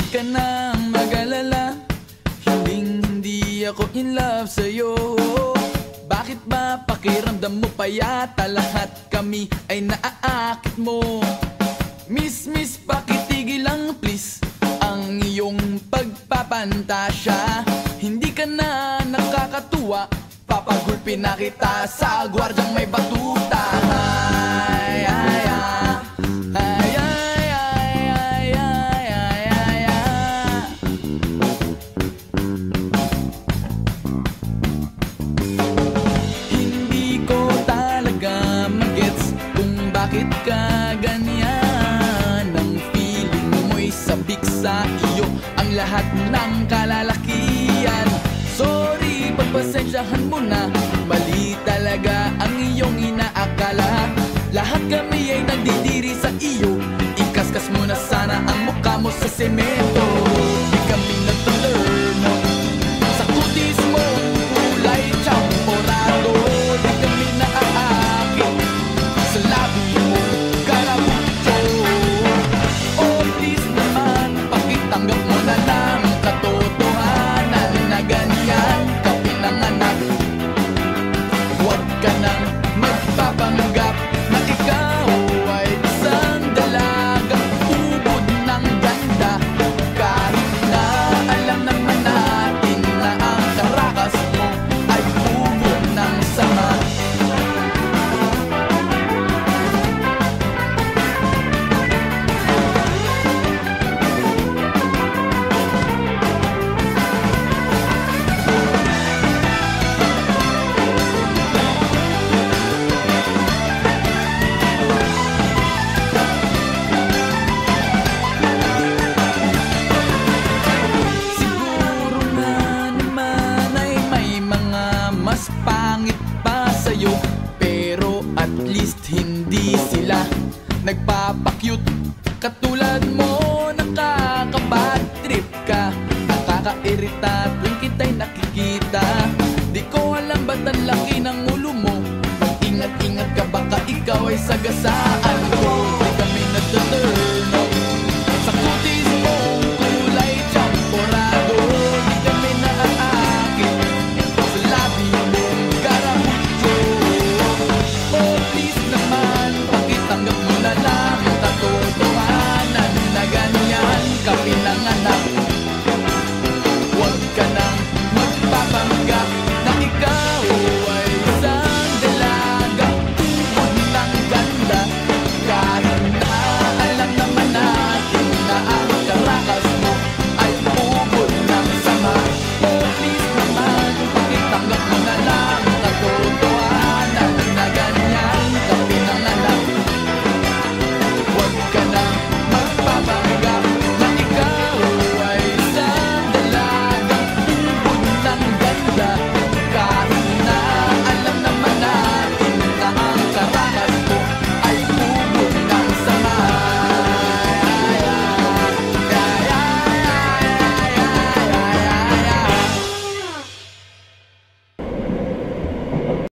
ka nang mag-alala. Hinding hindi ako in love sa'yo. Bakit ba pakiramdam mo pa yata Lahat kami ay naaakit mo? Miss, miss, pakitigil lang please. Ang iyong pagpapantasya. Hindi ka na nakakatuwa. Papagulpin na kita sa gwardyang may batuta. Ay, ay. Ay, sa iyo ang lahat ng kalalakian Sorry, pagpasensyahan mo na. Mali talaga ang iyong inaakala. Lahat kami ay nandidiri sa iyo. Ikaskas mo na sana ang mukha mo sa semento pangit pa sa'yo Pero at least hindi sila nagpapakyut Katulad mo nakakabad trip ka Nakakairita tuwing kita'y nakikita. Di ko alam ba't ang laki ng ulo mo Ingat-ingat ka baka ikaw ay sagasaan. ko lamentável.